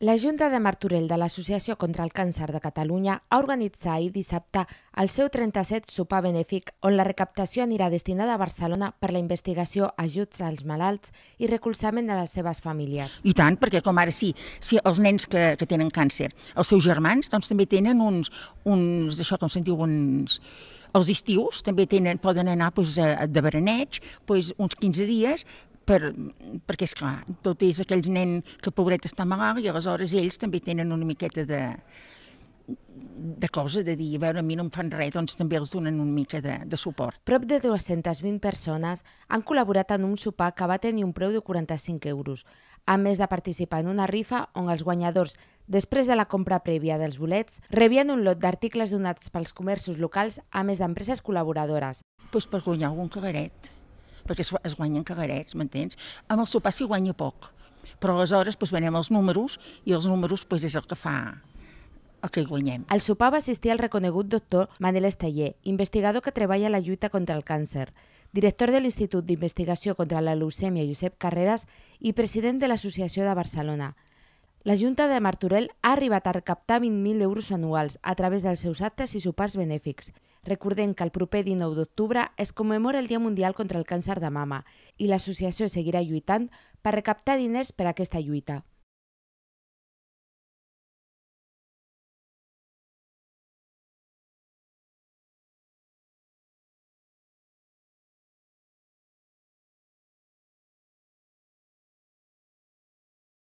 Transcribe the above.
La Junta de Martorell de l'Associació contra el Càncer de Catalunya ha organitzat ahir dissabte el seu 37 sopar benèfic on la recaptació anirà destinada a Barcelona per la investigació, ajuts als malalts i recolzament de les seves famílies. I tant, perquè com ara sí, si els nens que, que tenen càncer, els seus germans, doncs també tenen uns, uns d'això com se'n diu, uns, els estius també tenen, poden anar pues, de baraneig pues, uns 15 dies per, perquè, és clar, tot és aquells nen que pobret està malalt i aleshores ells també tenen una miqueta de, de cosa, de dir, a veure, a mi no em fan res, doncs també els donen una mica de, de suport. Prop de 220 persones han col·laborat en un sopar que va tenir un preu de 45 euros, a més de participar en una rifa on els guanyadors, després de la compra prèvia dels bolets, rebien un lot d'articles donats pels comerços locals a més d'empreses col·laboradores. Pues per guanyar algun cagaret perquè es, es guanyen cagarets, m'entens? Amb el sopar s'hi guanya poc, però aleshores doncs, venem els números i els números doncs, és el que fa el que guanyem. Al sopar va assistir el reconegut doctor Manel Esteller, investigador que treballa a la lluita contra el càncer, director de l'Institut d'Investigació contra la Leucèmia Josep Carreras i president de l'Associació de Barcelona. La Junta de Martorell ha arribat a recaptar 20.000 euros anuals a través dels seus actes i sopars benèfics. Recordem que el proper 19 d'octubre es commemora el Dia Mundial contra el Càncer de Mama i l'associació seguirà lluitant per recaptar diners per a aquesta lluita.